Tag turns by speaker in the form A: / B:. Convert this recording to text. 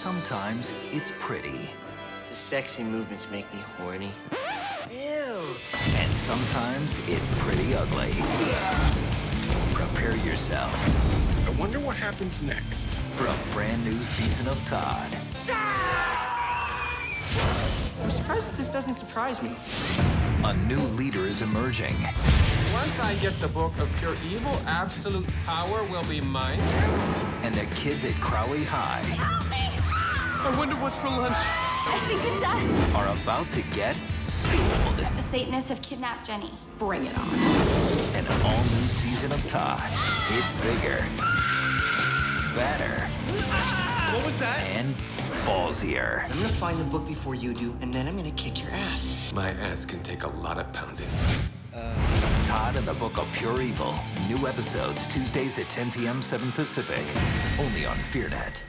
A: sometimes it's pretty.
B: The sexy movements make me horny. Ew.
A: And sometimes it's pretty ugly. Prepare yourself
C: I wonder what happens next.
A: for a brand new season of Todd.
D: I'm surprised that this doesn't surprise me.
A: A new leader is emerging,
E: Once I get the book of pure evil, absolute power will be mine.
A: and the kids at Crowley High
E: I wonder what's for lunch.
F: I think it's us.
A: are about to get schooled.
F: The Satanists have kidnapped Jenny.
D: Bring it on.
A: An all new season of Todd. It's bigger, better,
E: What was that?
A: and ballsier.
B: I'm gonna find the book before you do, and then I'm gonna kick your ass.
C: My ass can take a lot of pounding.
A: Uh, Todd and the Book of Pure Evil. New episodes Tuesdays at 10 p.m. 7 Pacific. Only on FearNet.